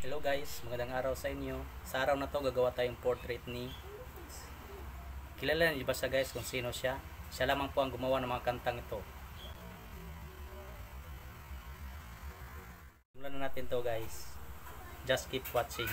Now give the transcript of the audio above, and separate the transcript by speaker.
Speaker 1: Hello guys, magandang araw sa inyo. Sa araw na to gagawa tayong portrait ni Kilala niyo ba siya guys kung sino siya? Siya lamang po ang gumawa ng mga kantang ito. Simulan na natin to guys. Just keep watching.